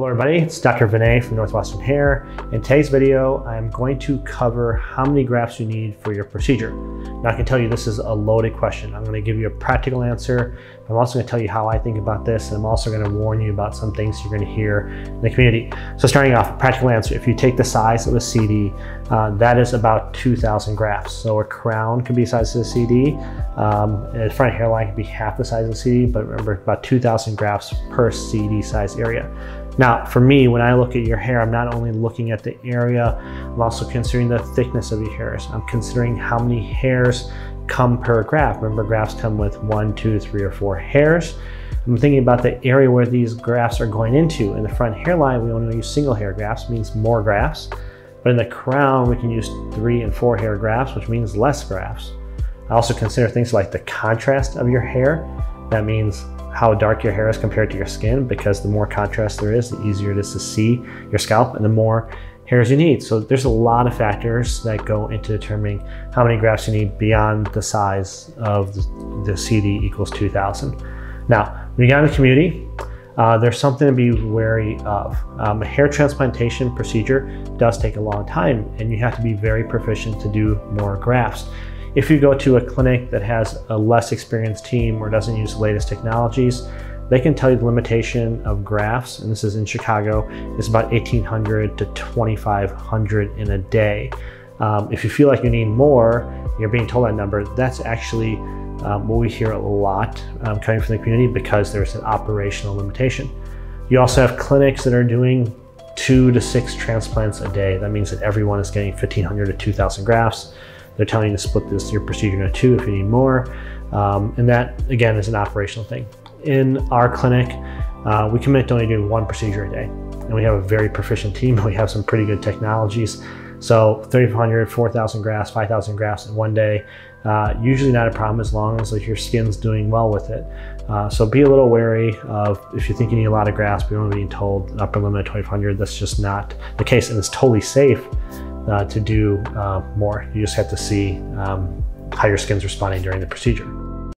Hello everybody, it's Dr. Vinay from Northwestern Hair. In today's video, I'm going to cover how many grafts you need for your procedure. Now I can tell you this is a loaded question. I'm gonna give you a practical answer. I'm also gonna tell you how I think about this, and I'm also gonna warn you about some things you're gonna hear in the community. So starting off, practical answer, if you take the size of a CD, uh, that is about 2,000 grafts. So a crown could be the size of a CD, um, a front hairline could be half the size of a CD, but remember about 2,000 grafts per CD size area. Now, for me, when I look at your hair, I'm not only looking at the area, I'm also considering the thickness of your hairs. I'm considering how many hairs come per graft. Remember, grafts come with one, two, three, or four hairs. I'm thinking about the area where these grafts are going into. In the front hairline, we only use single hair grafts, means more grafts. But in the crown, we can use three and four hair grafts, which means less grafts. I also consider things like the contrast of your hair. That means how dark your hair is compared to your skin because the more contrast there is, the easier it is to see your scalp and the more hairs you need. So there's a lot of factors that go into determining how many grafts you need beyond the size of the, CD equals 2000. Now, when you get in the community, uh, there's something to be wary of. Um, a hair transplantation procedure does take a long time and you have to be very proficient to do more grafts. If you go to a clinic that has a less experienced team or doesn't use the latest technologies, they can tell you the limitation of grafts, and this is in Chicago, is about 1,800 to 2,500 in a day. Um, if you feel like you need more, you're being told that number, that's actually um, what we hear a lot um, coming from the community because there's an operational limitation. You also have clinics that are doing two to six transplants a day. That means that everyone is getting 1,500 to 2,000 grafts. They're telling you to split this your procedure into two if you need more. Um, and that again is an operational thing. In our clinic, uh, we commit to only doing one procedure a day. And we have a very proficient team. We have some pretty good technologies. So 3,500, 4,000 grafts, 5,000 grafts in one day, uh, usually not a problem as long as like, your skin's doing well with it. Uh, so be a little wary of if you think you need a lot of grafts, but you're only being told upper limit 2,500, that's just not the case. And it's totally safe uh, to do uh, more. You just have to see um, how your skin's responding during the procedure.